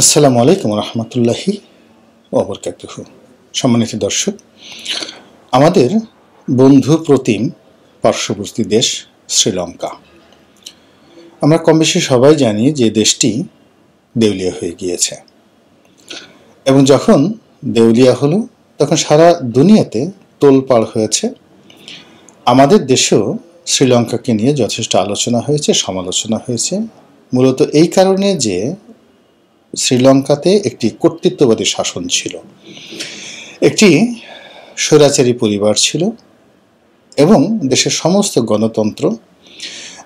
আসসালামু আলাইকুম রহমতুল্লাহি ওবরকাতুহ সম্মানিত দর্শক, আমাদের বন্ধু প্রতিম পার্শ্ববর্তী দেশ শ্রীলঙ্কা। আমরা কম বেশি সবাই জানি যে দেশটি দেউলিয়া হয়ে গিয়েছে। এবং যখন দেউলিয়া হলো, তখন সারা দুনিয়াতে তোলপাড় হয়েছে। আমাদের দেশেও শ্রীলঙ্কাকে নিয়ে যথেষ্ট আলোচনা হয়েছে, সমালোচনা হয়েছে। মূলত এই কারণে যে শ্রীলঙ্কাতে একটি কর্তৃত্ববাদী শাসন ছিল। একটি স্বৈরাচারী পরিবার ছিল এবং দেশের সমস্ত গণতন্ত্র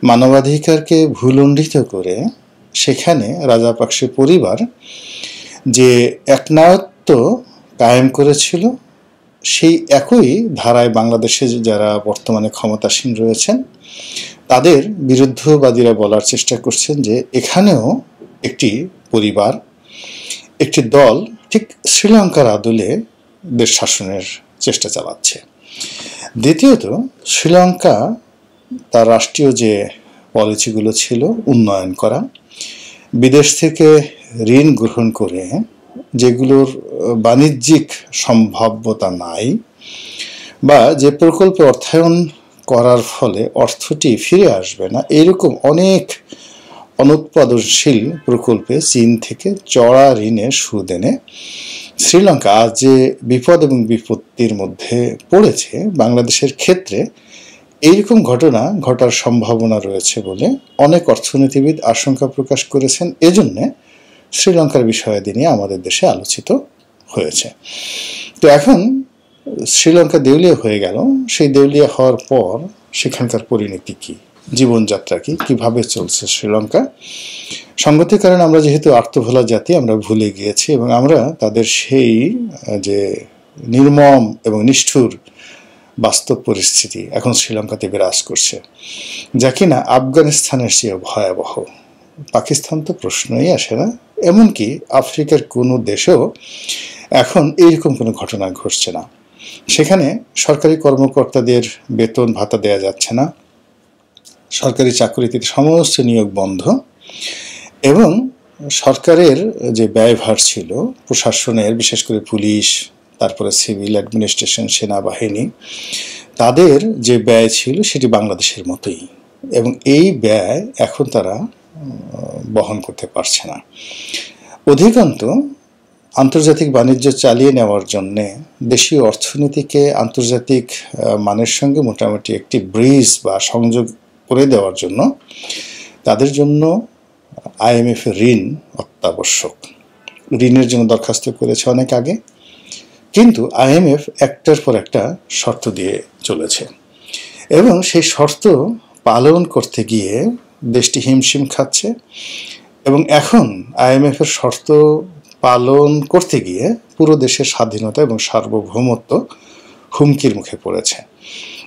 মানবাধিকারকে ভুলণ্ডিত করে সেখানে রাজাপাকসে পরিবার যে একনায়ত্ব কায়েম করেছিল, সেই একই ধারায় বাংলাদেশে যারা বর্তমানে ক্ষমতাসীন রয়েছেন, তাদের বিরুদ্ধবাদীরা বলার চেষ্টা করছেন যে এখানেও একটি পরিবার, একটি দল ঠিক শ্রীলঙ্কার আদলে দেশ শাসনের চেষ্টা চালাচ্ছে। দ্বিতীয়ত, শ্রীলঙ্কা তার রাষ্ট্রীয় যে পলিসিগুলো ছিল উন্নয়ন করা, বিদেশ থেকে ঋণ গ্রহণ করে যেগুলোর বাণিজ্যিক সম্ভাব্যতা নাই বা যে প্রকল্প অর্থায়ন করার ফলে অর্থটি ফিরে আসবে না, এরকম অনেক অনুৎপাদনশীল প্রকল্পে চীন থেকে চড়া ঋণের সুদ এনে শ্রীলঙ্কা আজ যে বিপদ এবং বিপত্তির মধ্যে পড়েছে বাংলাদেশের ক্ষেত্রে, এইরকম ঘটনা ঘটার সম্ভাবনা রয়েছে বলে অনেক অর্থনীতিবিদ আশঙ্কা প্রকাশ করেছেন। এজন্যে শ্রীলঙ্কার বিষয়াদি নিয়ে আমাদের দেশে আলোচিত হয়েছে। তো এখন শ্রীলঙ্কা দেউলিয়া হয়ে গেল। সেই দেউলিয়া হওয়ার পর সেখানকার পরিণতি কী? জীবনযাত্রা কি? কীভাবে চলছে শ্রীলঙ্কা? সঙ্গতির কারণে আমরা যেহেতু আত্মভোলা জাতি, আমরা ভুলে গিয়েছি এবং আমরা তাদের সেই যে নির্মম এবং নিষ্ঠুর বাস্তব পরিস্থিতি এখন শ্রীলঙ্কাতে বিরাজ করছে। যা কিনা আফগানিস্তানের চেয়ে ভয়াবহ। পাকিস্তান তো প্রশ্নই আসে না। এমনকি আফ্রিকার কোনো দেশেও এখন এইরকম কোনো ঘটনা ঘটছে না। সেখানে সরকারি কর্মকর্তাদের বেতন ভাতা দেয়া যাচ্ছে না। সরকারি চাকরিতে সমস্ত নিয়োগ বন্ধ এবং সরকারের যে ব্যয়ভার ছিল, প্রশাসনের, বিশেষ করে পুলিশ, তারপরে সিভিল অ্যাডমিনিস্ট্রেশন, সেনাবাহিনী, তাদের যে ব্যয় ছিল সেটি বাংলাদেশের মতোই এবং এই ব্যয় এখন তারা বহন করতে পারছে না। অধিকান্ত আন্তর্জাতিক বাণিজ্য চালিয়ে নেওয়ার জন্যে দেশীয় অর্থনীতিকে আন্তর্জাতিক মানের সঙ্গে মোটামুটি একটি ব্রিজ বা সংযোগ করে দেওয়ার জন্য তাদের জন্য আইএমএফ ঋণ অত্যাবশ্যক। ঋণের জন্য দরখাস্ত করেছে অনেক আগে, কিন্তু আইএমএফ একটার পর একটা শর্ত দিয়ে চলেছে এবং সেই শর্ত পালন করতে গিয়ে দেশটি হিমশিম খাচ্ছে এবং এখন আইএমএফের শর্ত পালন করতে গিয়ে পুরো দেশের স্বাধীনতা এবং সার্বভৌমত্ব হুমকির মুখে পড়েছে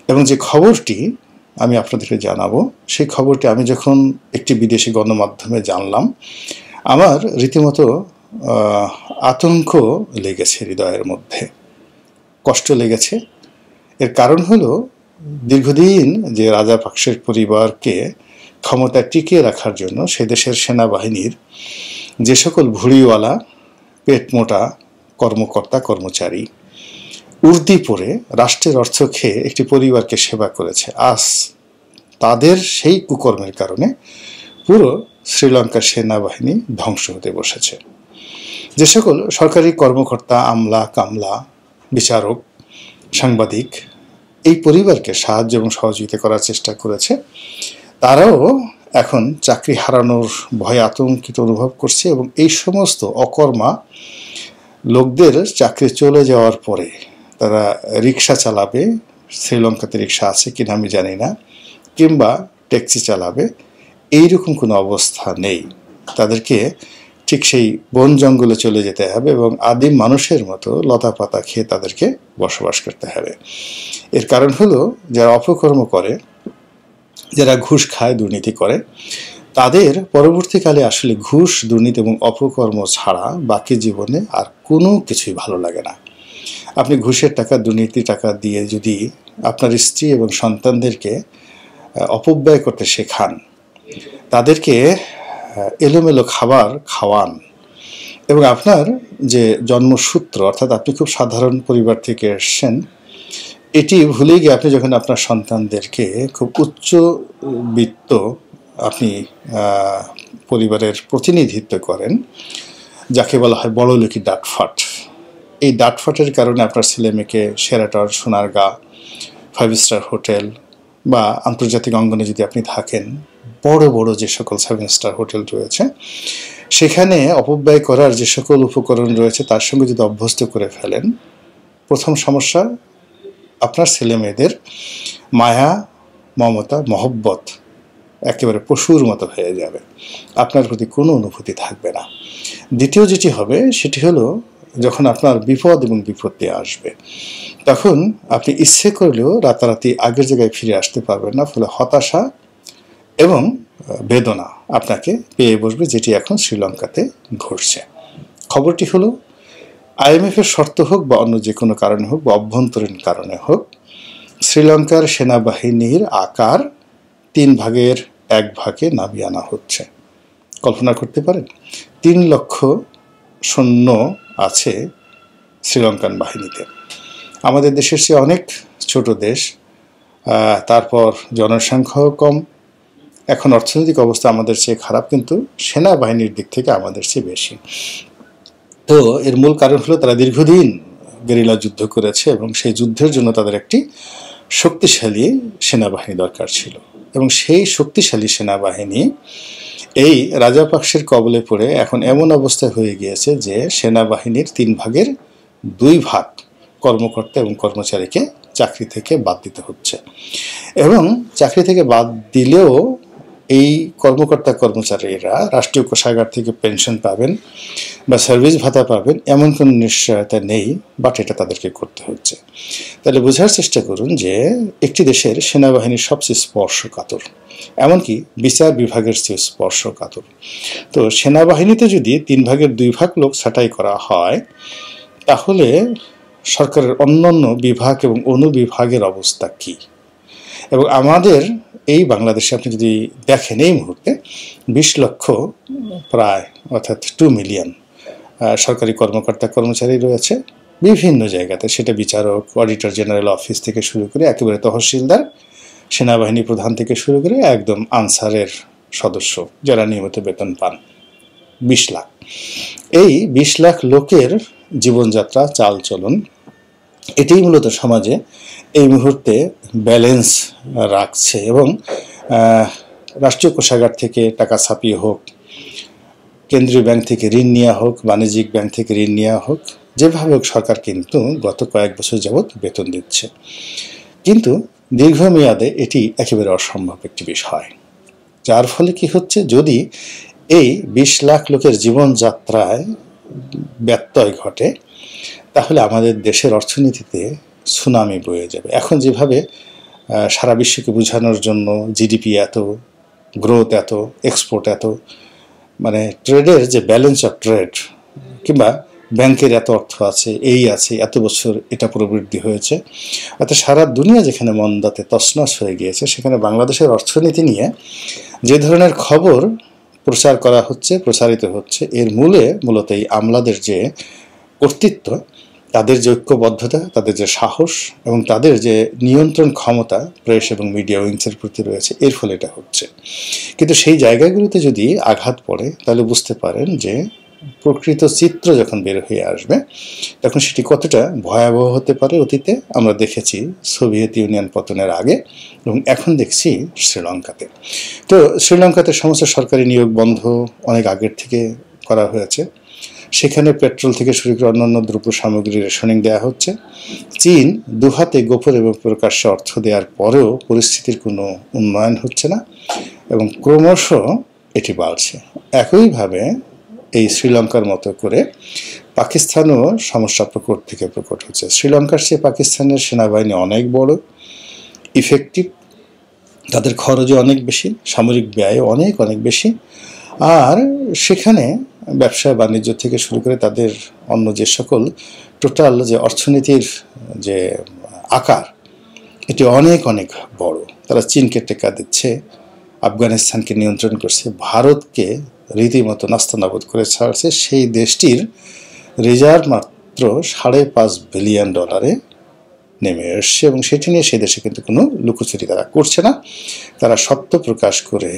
এবং যে খবরটি আমি আপনাদেরকে জানাব। সেই খবরটি আমি যখন একটি বিদেশি গণমাধ্যমে জানলাম, আমার রীতিমতো আতঙ্ক লেগেছে হৃদয়ের মধ্যে, কষ্ট লেগেছে। এর কারণ হলো, দীর্ঘদিন যে রাজা পাকসের পরিবারকে ক্ষমতা টিকিয়ে রাখার জন্য সে দেশের সেনাবাহিনীর যে সকল ভুড়িওয়ালা, পেট মোটা কর্মকর্তা, কর্মচারী উর্দি পরে রাষ্ট্রের অর্থ খেয়ে একটি পরিবারকে সেবা করেছে। আজ তাদের সেই কুকর্মের কারণে পুরো শ্রীলঙ্কার সেনাবাহিনী ধ্বংস হতে বসেছে। যে সকল সরকারি কর্মকর্তা, আমলা, কামলা, বিচারক, সাংবাদিক এই পরিবারকে সাহায্য এবং সহযোগিতা করার চেষ্টা করেছে, তারাও এখন চাকরি হারানোর ভয়ে আতঙ্কিত অনুভব করছে এবং এই সমস্ত অকর্মা লোকদের চাকরি চলে যাওয়ার পরে তারা রিক্সা চালাবে, শ্রীলঙ্কাতে রিক্সা আছে কিনা আমি জানি না, কিংবা ট্যাক্সি চালাবে, এইরকম কোনো অবস্থা নেই। তাদেরকে ঠিক সেই বন জঙ্গলে চলে যেতে হবে এবং আদিম মানুষের মতো লতা পাতা খেয়ে তাদেরকে বসবাস করতে হবে। এর কারণ হলো, যারা অপকর্ম করে, যারা ঘুষ খায়, দুর্নীতি করে, তাদের পরবর্তীকালে আসলে ঘুষ, দুর্নীতি এবং অপকর্ম ছাড়া বাকি জীবনে আর কোনো কিছুই ভালো লাগে না। আপনি ঘুষের টাকা দুর্নীতি টাকা দিয়ে যদি আপনার স্ত্রী এবং সন্তানদেরকে অপব্যয় করতে শেখান, তাদেরকে এলোমেলো খাবার খাওয়ান এবং আপনার যে জন্মসূত্র, অর্থাৎ আপনি খুব সাধারণ পরিবার থেকে এসছেন, এটি ভুলে গিয়ে আপনি যখন আপনার সন্তানদেরকে খুব উচ্চ বৃত্ত আপনি পরিবারের প্রতিনিধিত্ব করেন, যাকে বলা হয় বড়লোকি ডাটফাট এই ডাটফাটের কারণে আপনার ছেলে মেয়েকে সেরাটর সোনারগা ফাইভ স্টার হোটেল বা আন্তর্জাতিক অঙ্গনে যদি আপনি থাকেন, বড় বড় যে সকল সেভেন স্টার হোটেল রয়েছে, সেখানে অপব্যয় করার যে সকল উপকরণ রয়েছে তার সঙ্গে যদি অভ্যস্ত করে ফেলেন, প্রথম সমস্যা, আপনার ছেলে মেয়েদের মায়া, মমতা, মহব্বত একেবারে পশুর মতো হয়ে যাবে। আপনার প্রতি কোনো অনুভূতি থাকবে না। দ্বিতীয় যেটি হবে, সেটি হলো যখন আপনার বিপদ এবং বিপত্তি আসবে, তখন আপনি ইচ্ছে করলেও রাতারাতি আগের জায়গায় ফিরে আসতে পারবেন না, ফলে হতাশা এবং বেদনা আপনাকে পেয়ে বসবে, যেটি এখন শ্রীলঙ্কাতে ঘটছে। খবরটি হলো আইএমএফের শর্ত হোক বা অন্য যে কোনো কারণে হোক বা অভ্যন্তরীণ কারণে হোক, শ্রীলঙ্কার সেনাবাহিনীর আকার তিন ভাগের এক ভাগে নামিয়ে আনা হচ্ছে। কল্পনা করতে পারেন, তিন লক্ষ সৈন্য আছে শ্রীলঙ্কান বাহিনীতে। আমাদের দেশের চেয়ে অনেক ছোট দেশ তারপর জনসংখ্যাও কম। এখন অর্থনৈতিক অবস্থা আমাদের চেয়ে খারাপ, কিন্তু সেনাবাহিনীর দিক থেকে আমাদের চেয়ে বেশি। তো এর মূল কারণ হলো তারা দীর্ঘদিন গেরিলা যুদ্ধ করেছে এবং সেই যুদ্ধের জন্য তাদের একটি শক্তিশালী সেনাবাহিনী দরকার ছিল। এবং সেই শক্তিশালী সেনাবাহিনী এই রাজাপাক্সের কবলে পড়ে এখন এমন অবস্থা হয়ে গিয়েছে যে সেনাবাহিনীর তিন ভাগের দুই ভাগ কর্মকর্তা এবং কর্মচারীকে চাকরি থেকে বাদ দিতে হচ্ছে। এবং চাকরি থেকে বাদ দিলেও এই কর্মকর্তা কর্মচারীরা রাষ্ট্রীয় কোষাগার থেকে পেনশন পাবেন বা সার্ভিস ভাতা পাবেন, এমন কোনো নিশ্চয়তা নেই, বাট এটা তাদেরকে করতে হচ্ছে। তাহলে বোঝার চেষ্টা করুন যে একটি দেশের সেনাবাহিনীর সবচেয়ে স্পর্শকাতর, এমনকি বিচার বিভাগের চেয়ে স্পর্শকাতর। তো সেনাবাহিনীতে যদি তিন ভাগের দুই ভাগ লোক ছাঁটাই করা হয়, তাহলে সরকারের অন্যান্য বিভাগ এবং অনুবিভাগের অবস্থা কী? এবং আমাদের এই বাংলাদেশে আপনি যদি দেখেন এই মুহূর্তে, বিশ লক্ষ প্রায় অর্থাৎ টু মিলিয়ন সরকারি কর্মকর্তা কর্মচারী রয়েছে বিভিন্ন জায়গাতে। সেটা বিচারক অডিটর জেনারেল অফিস থেকে শুরু করে একেবারে তহসিলদার, সেনাবাহিনী প্রধান থেকে শুরু করে একদম আনসারের সদস্য যারা নিয়মিত বেতন পান। বিশ লাখ। এই বিশ লাখ লোকের জীবনযাত্রা, চালচলন, এটাই মূলত সমাজে এই মুহূর্তে ব্যালেন্স রাখছে এবং রাষ্ট্রীয় কোষাগার থেকে টাকা ছাপিয়ে হোক, কেন্দ্রীয় ব্যাংক থেকে ঋণ নেওয়া হোক, বাণিজ্যিক ব্যাংক থেকে ঋণ নেওয়া হোক, যেভাবে হোক সরকার কিন্তু গত কয়েক বছর যাবৎ বেতন দিচ্ছে। কিন্তু দীর্ঘমেয়াদে এটি একেবারে অসম্ভব একটি বিষয়। যার ফলে কি হচ্ছে? যদি এই বিশ লাখ লোকের জীবনযাত্রায় ব্যত্যয় ঘটে, তাহলে আমাদের দেশের অর্থনীতিতে সুনামি বয়ে যাবে। এখন যেভাবে সারা বিশ্বকে বোঝানোর জন্য জিডিপি এত গ্রোথ এত এক্সপোর্ট এত মানে ট্রেডের যে ব্যালেন্স অফ ট্রেড কিংবা ব্যাংকের এত অর্থ আছে, এই আছে, এত বছর এটা প্রবৃদ্ধি হয়েছে, অর্থাৎ সারা দুনিয়া যেখানে মন্দাতে তসনস হয়ে গিয়েছে, সেখানে বাংলাদেশের অর্থনীতি নিয়ে যে ধরনের খবর প্রচার করা হচ্ছে, প্রচারিত হচ্ছে, এর মূলে মূলত এই আমলাদের যে কর্তৃত্ব তাদের যে ঐক্যবদ্ধতা, তাদের যে সাহস এবং তাদের যে নিয়ন্ত্রণ ক্ষমতা প্রেস এবং মিডিয়া উইংসের প্রতি রয়েছে, এর ফলে এটা হচ্ছে। কিন্তু সেই জায়গাগুলোতে যদি আঘাত পড়ে, তাহলে বুঝতে পারেন যে প্রকৃত চিত্র যখন বের হয়ে আসবে, তখন সেটি কতটা ভয়াবহ হতে পারে অতীতে। আমরা দেখেছি সোভিয়েত ইউনিয়ন পতনের আগে এবং এখন দেখছি শ্রীলঙ্কাতে। তো শ্রীলঙ্কাতে সমস্ত সরকারি নিয়োগ বন্ধ, অনেক আগের থেকে করা হয়েছে। সেখানে পেট্রোল থেকে শুরু করে অন্যান্য দ্রব্য সামগ্রী রেশনিং দেওয়া হচ্ছে। চীন দুহাতে গোপন এবং প্রকাশ্যে অর্থ দেওয়ার পরেও পরিস্থিতির কোনো উন্নয়ন হচ্ছে না এবং ক্রমশ এটি বাড়ছে। একইভাবে এই শ্রীলঙ্কার মতো করে পাকিস্তানও সমস্যা প্রকট থেকে প্রকট হচ্ছে। শ্রীলঙ্কার চেয়ে পাকিস্তানের সেনাবাহিনী অনেক বড় ইফেক্টিভ তাদের খরচও অনেক বেশি, সামরিক ব্যয় অনেক অনেক বেশি। আর সেখানে ব্যবসা বাণিজ্য থেকে শুরু করে তাদের অন্য যে সকল টোটাল যে অর্থনীতির যে আকার, এটি অনেক অনেক বড়। তারা চীনকে টেকা দিচ্ছে, আফগানিস্তানকে নিয়ন্ত্রণ করছে, ভারতকে রীতিমতো নাস্তানাবুদ করে ছাড়ছে। সেই দেশটির রিজার্ভ মাত্র সাড়ে পাঁচ বিলিয়ন ডলারে নেমে এসছে এবং সেটি নিয়ে সে দেশে কিন্তু কোনো লুকোচুরি তারা করছে না। তারা সত্য প্রকাশ করে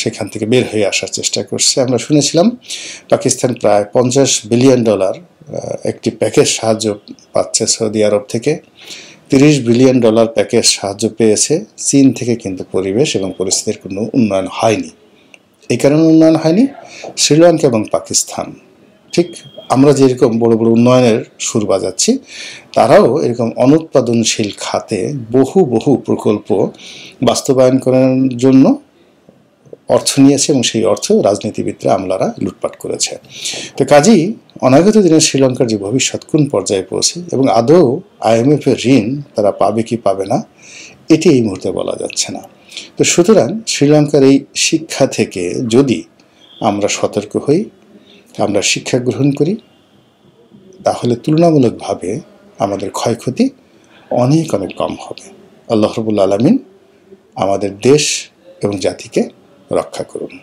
সেখান থেকে বের হয়ে আসার চেষ্টা করছে। আমরা শুনেছিলাম পাকিস্তান প্রায় পঞ্চাশ বিলিয়ন ডলার একটি প্যাকেজ সাহায্য পাচ্ছে সৌদি আরব থেকে। তিরিশ বিলিয়ন ডলার প্যাকেজ সাহায্য পেয়েছে চীন থেকে, কিন্তু পরিবেশ এবং পরিস্থিতির কোনো উন্নয়ন হয়নি। এই কারণে উন্নয়ন হয়নি শ্রীলঙ্কা এবং পাকিস্তান। ঠিক আমরা যেরকম বড় বড় উন্নয়নের সুর বাজাচ্ছি, তারাও এরকম অনুৎপাদনশীল খাতে বহু বহু প্রকল্প বাস্তবায়ন করার জন্য অর্থ নিয়েছে এবং সেই অর্থ রাজনীতিবিদরা, আমলারা লুটপাট করেছে। তো কাজেই অনাগত দিনে শ্রীলঙ্কার যে ভবিষ্যৎ কোন পর্যায়ে পৌঁছে এবং আদৌ আইএমএফ এর ঋণ তারা পাবে কি পাবে না, এটি এই মুহূর্তে বলা যাচ্ছে না। তো সুতরাং শ্রীলঙ্কার এই শিক্ষা থেকে যদি আমরা সতর্ক হই, আমরা শিক্ষা গ্রহণ করি, তাহলে তুলনামূলকভাবে আমাদের ক্ষয়ক্ষতি অনেক অনেক কম হবে। আল্লাহ রবুল আলমিন আমাদের দেশ এবং জাতিকে রক্ষা করুন।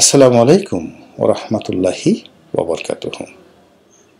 আসসালামু আলাইকুম ওরহমতুল্লাহি ওবরকাতুহ